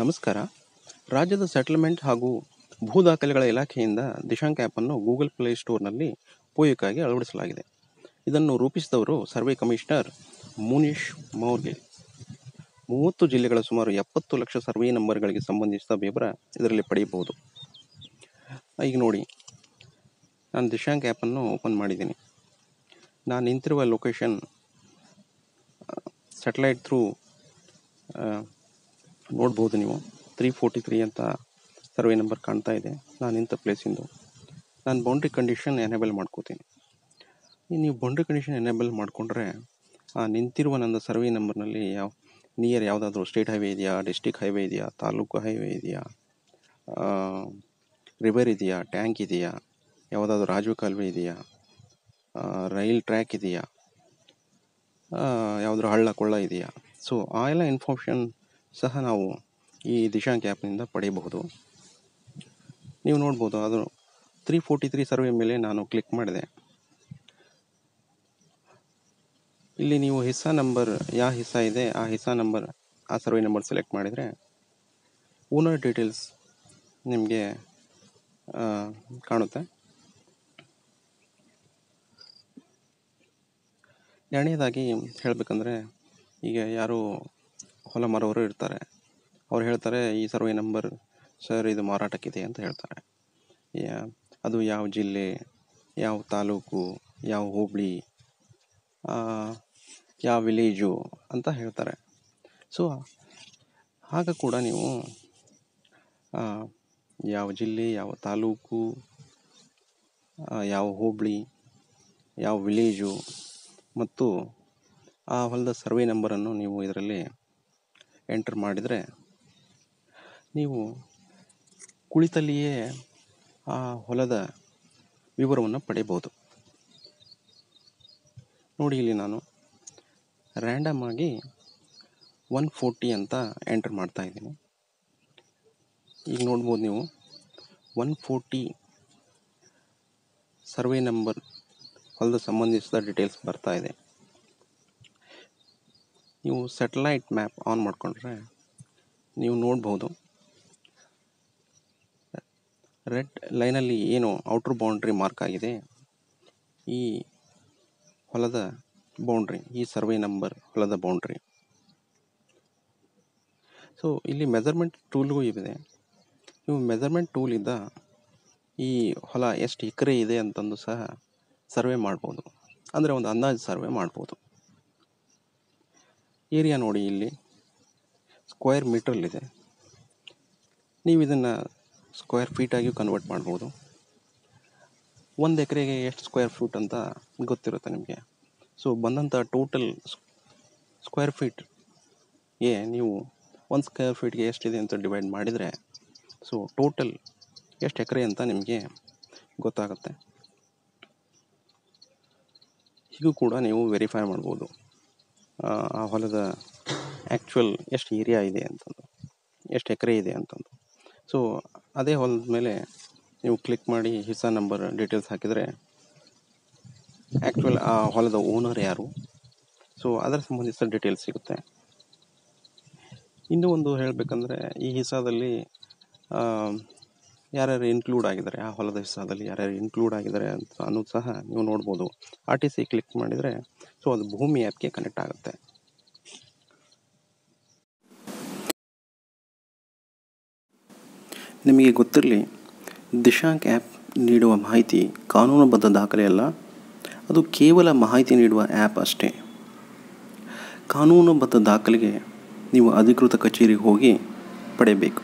ನಮಸ್ಕಾರ. ರಾಜ್ಯದ ಸೆಟಲ್ಮೆಂಟ್ ಹಾಗೂ ಭೂ ದಾಖಲೆಗಳ ಇಲಾಖೆಯಿಂದ ದಿಶಾಂಕ್ ಆ್ಯಪನ್ನು ಗೂಗಲ್ ಪ್ಲೇ ಸ್ಟೋರ್ನಲ್ಲಿ ಉಪಯೋಗಕ್ಕಾಗಿ ಅಳವಡಿಸಲಾಗಿದೆ. ಇದನ್ನು ರೂಪಿಸಿದವರು ಸರ್ವೆ ಕಮಿಷನರ್ ಮುನೀಶ್ ಮೌರ್ಗೆ. ಮೂವತ್ತು ಜಿಲ್ಲೆಗಳ ಸುಮಾರು ಎಪ್ಪತ್ತು ಲಕ್ಷ ಸರ್ವೆ ನಂಬರ್ಗಳಿಗೆ ಸಂಬಂಧಿಸಿದ ವಿವರ ಇದರಲ್ಲಿ ಪಡೆಯಬಹುದು. ಈಗ ನೋಡಿ, ನಾನು ದಿಶಾಂಕ್ ಆ್ಯಪನ್ನು ಓಪನ್ ಮಾಡಿದ್ದೀನಿ. ನಾನು ನಿಂತಿರುವ ಲೊಕೇಶನ್ ಸ್ಯಾಟಲೈಟ್ ಥ್ರೂ ನೋಡ್ಬೋದು ನೀವು. ತ್ರೀ ಫೋರ್ಟಿ ತ್ರೀ ಅಂತ ಸರ್ವೆ ನಂಬರ್ ಕಾಣ್ತಾ ಇದೆ. ನಾನು ಇಂಥ ಪ್ಲೇಸಿಂದು ನಾನು ಬೌಂಡ್ರಿ ಕಂಡೀಷನ್ ಎನೇಬಲ್ ಮಾಡ್ಕೋತೀನಿ. ನೀವು ಬೌಂಡ್ರಿ ಕಂಡೀಷನ್ ಎನೇಬಲ್ ಮಾಡಿಕೊಂಡ್ರೆ, ಆ, ನಿಂತಿರುವ ನನ್ನ ಸರ್ವೆ ನಂಬರ್ನಲ್ಲಿ ಯಾವ ನಿಯರ್ ಯಾವುದಾದ್ರೂ ಸ್ಟೇಟ್ ಹೈವೇ ಇದೆಯಾ ಡಿಸ್ಟಿಕ್ ಹೈವೇ ಇದೆಯಾ, ತಾಲೂಕು ಹೈವೇ ಇದೆಯಾ ರಿವರ್ ಇದೆಯಾ ಟ್ಯಾಂಕ್ ಇದೆಯಾ, ಯಾವುದಾದ್ರೂ ರಾಜೀವ್ ಕಾಲುವೆ ಇದೆಯಾ ರೈಲ್ ಟ್ರ್ಯಾಕ್ ಇದೆಯಾ ಯಾವುದಾದ್ರು ಹಳ್ಳ ಕೊಳ್ಳ ಇದೆಯಾ. ಸೊ ಆ ಎಲ್ಲ ಇನ್ಫಾರ್ಮೇಷನ್ ಸಹ ನಾವು ಈ ದಿಶಾಂಕ್ ಆ್ಯಪ್ನಿಂದ ಪಡೆಯಬಹುದು. ನೀವು ನೋಡ್ಬೋದು ಅದು ತ್ರೀ ಫೋರ್ಟಿ ತ್ರೀ ಸರ್ವೆ ಮೇಲೆ ನಾನು ಕ್ಲಿಕ್ ಮಾಡಿದೆ. ಇಲ್ಲಿ ನೀವು ಹಿಸ್ಸಾ ನಂಬರ್ ಯಾವ ಹಿಸ್ಸಾ ಇದೆ, ಆ ಹಿಸ್ಸಾ ನಂಬರ್ ಆ ಸರ್ವೆ ನಂಬರ್ ಸೆಲೆಕ್ಟ್ ಮಾಡಿದರೆ ಓನರ್ ಡೀಟೇಲ್ಸ್ ನಿಮಗೆ ಕಾಣುತ್ತೆ. ಎರಡನೇದಾಗಿ ಹೇಳಬೇಕಂದ್ರೆ ಈಗ ಯಾರು ಹೊಲ ಮಾರೋರು ಇರ್ತಾರೆ. ಅವ್ರು ಹೇಳ್ತಾರೆ, ಈ ಸರ್ವೆ ನಂಬರ್ ಸರ್ ಇದು ಮಾರಾಟಕ್ಕಿದೆ ಅಂತ ಹೇಳ್ತಾರೆ. ಅದು ಯಾವ ಜಿಲ್ಲೆ, ಯಾವ ತಾಲೂಕು, ಯಾವ ಹೋಬಳಿ ಯಾವ ವಿಲೇಜು ಅಂತ ಹೇಳ್ತಾರೆ. ಸೊ, ಆಗ ಕೂಡ ನೀವು ಯಾವ ಜಿಲ್ಲೆ, ಯಾವ ತಾಲೂಕು ಯಾವ ಹೋಬಳಿ, ಯಾವ ವಿಲೇಜು ಮತ್ತು ಆ ಹೊಲದ ಸರ್ವೆ ನಂಬರನ್ನು ನೀವು ಇದರಲ್ಲಿ ಎಂಟರ್ ಮಾಡಿದರೆ ನೀವು ಕುಳಿತಲ್ಲಿಯೇ ಆ ಹೊಲದ ವಿವರವನ್ನು ಪಡೆಯಬಹುದು. ನೋಡಿ ಇಲ್ಲಿ ನಾನು ರ್ಯಾಂಡಮ್ ಆಗಿ ಒನ್ ಫೋರ್ಟಿ ಅಂತ ಎಂಟ್ರ್ ಮಾಡ್ತಾ ಇದ್ದೀನಿ. ಈಗ ನೋಡ್ಬೋದು ನೀವು ಒನ್ ಫೋರ್ಟಿ ಸರ್ವೆ ನಂಬರ್ ಹೊಲದ ಸಂಬಂಧಿಸಿದ ಡೀಟೇಲ್ಸ್ ಬರ್ತಾ ಇದೆ. ನೀವು ಸ್ಯಾಟಲೈಟ್ ಮ್ಯಾಪ್ ಆನ್ ಮಾಡಿಕೊಂಡ್ರೆ ನೀವು ನೋಡ್ಬೋದು. ರೆಡ್ ಲೈನಲ್ಲಿ ಏನು ಔಟ್ರ್ ಬೌಂಡ್ರಿ ಮಾರ್ಕ್ ಆಗಿದೆ? ಈ ಹೊಲದ ಬೌಂಡ್ರಿ ಈ ಸರ್ವೆ ನಂಬರ್ ಹೊಲದ ಬೌಂಡ್ರಿ ಸೊ ಇಲ್ಲಿ ಮೆಜರ್ಮೆಂಟ್ ಟೂಲ್ಗೂ ಇದೆ. ನೀವು ಮೆಜರ್ಮೆಂಟ್ ಟೂಲಿಂದ ಈ ಹೊಲ ಎಷ್ಟು ಎಕರೆ ಇದೆ ಅಂತಂದು ಸಹ ಸರ್ವೆ ಮಾಡ್ಬೋದು. ಅಂದರೆ ಒಂದು ಅಂದಾಜು ಸರ್ವೆ ಮಾಡ್ಬೋದು. ಏರಿಯಾ ನೋಡಿ ಇಲ್ಲಿ ಸ್ಕ್ವೇರ್ ಮೀಟ್ರಲ್ಲಿದೆ ನೀವು ಇದನ್ನು ಸ್ಕ್ವೇರ್ ಫೀಟಾಗಿಯೂ ಕನ್ವರ್ಟ್ ಮಾಡ್ಬೋದು. ಒಂದು ಎಕರೆಗೆ ಎಷ್ಟು ಸ್ಕ್ವೇರ್ ಫೀಟ್ ಅಂತ ಗೊತ್ತಿರುತ್ತೆ ನಿಮಗೆ. ಸೊ ಬಂದಂಥ ಟೋಟಲ್ ಸ್ಕ್ವೇರ್ ಫೀಟ್ಗೆ ನೀವು ಒಂದು ಸ್ಕ್ವೇರ್ ಫೀಟ್ಗೆ ಎಷ್ಟಿದೆ ಅಂತ ಡಿವೈಡ್ ಮಾಡಿದರೆ ಸೊ ಟೋಟಲ್ ಎಷ್ಟು ಎಕರೆ ಅಂತ ನಿಮಗೆ ಗೊತ್ತಾಗುತ್ತೆ. ಹೀಗೂ ಕೂಡ ನೀವು ವೆರಿಫೈ ಮಾಡ್ಬೋದು. ಆ ಹೊಲದ ಆ್ಯಕ್ಚುಯಲ್ ಎಷ್ಟು ಏರಿಯಾ ಇದೆ ಅಂತಂದು, ಎಷ್ಟು ಎಕರೆ ಇದೆ ಅಂತಂದು. ಸೊ ಅದೇ ಹೊಲದ ಮೇಲೆ ನೀವು ಕ್ಲಿಕ್ ಮಾಡಿ ಹಿಸಾ ನಂಬರ್ ಡೀಟೇಲ್ಸ್ ಹಾಕಿದರೆ ಆ್ಯಕ್ಚುಯಲ್ ಆ ಹೊಲದ ಓನರ್ ಯಾರು? ಸೊ ಅದರ ಸಂಬಂಧಿಸಿದ ಡೀಟೇಲ್ಸ್ ಸಿಗುತ್ತೆ. ಇನ್ನೂ ಒಂದು ಹೇಳಬೇಕಂದ್ರೆ ಈ ಹಿಸ್ಸಾದಲ್ಲಿ ಯಾರ್ಯಾರು ಇನ್ಕ್ಲೂಡ್ ಆಗಿದ್ದಾರೆ, ಆ ಹೊಲದ ಹೆಸರಲ್ಲಿ ಯಾರ್ಯಾರು ಇನ್ಕ್ಲೂಡ್ ಆಗಿದ್ದಾರೆ ಅಂತ ಅನ್ನೋದು ಸಹ ನೀವು ನೋಡ್ಬೋದು. ಆರ್ ಟಿ ಸಿ ಕ್ಲಿಕ್ ಮಾಡಿದರೆ ಸೊ ಅದು ಭೂಮಿ ಆ್ಯಪ್ಗೆ ಕನೆಕ್ಟ್ ಆಗುತ್ತೆ. ನಿಮಗೆ ಗೊತ್ತಿರಲಿ, ದಿಶಾಂಕ್ ಆ್ಯಪ್ ನೀಡುವ ಮಾಹಿತಿ ಕಾನೂನುಬದ್ಧ ದಾಖಲೆಯಲ್ಲ ಅದು ಕೇವಲ ಮಾಹಿತಿ ನೀಡುವ ಆ್ಯಪ್ ಅಷ್ಟೇ. ಕಾನೂನುಬದ್ಧ ದಾಖಲೆಗೆ ನೀವು ಅಧಿಕೃತ ಕಚೇರಿಗೆ ಹೋಗಿ ಪಡೆಯಬೇಕು.